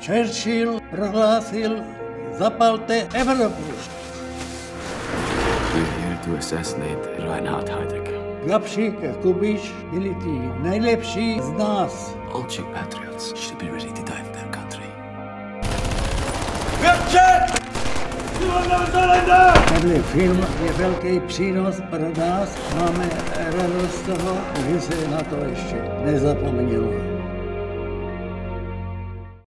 Churchill prohlásil, zapalte Evropu. We're. Gabšík a Kubiš byli ti nejlepší z nás. All Czech patriots should be ready to die for their country. Tenhle film je velký přínos pro nás. Máme radost z toho, že se na to ještě nezapomnělo.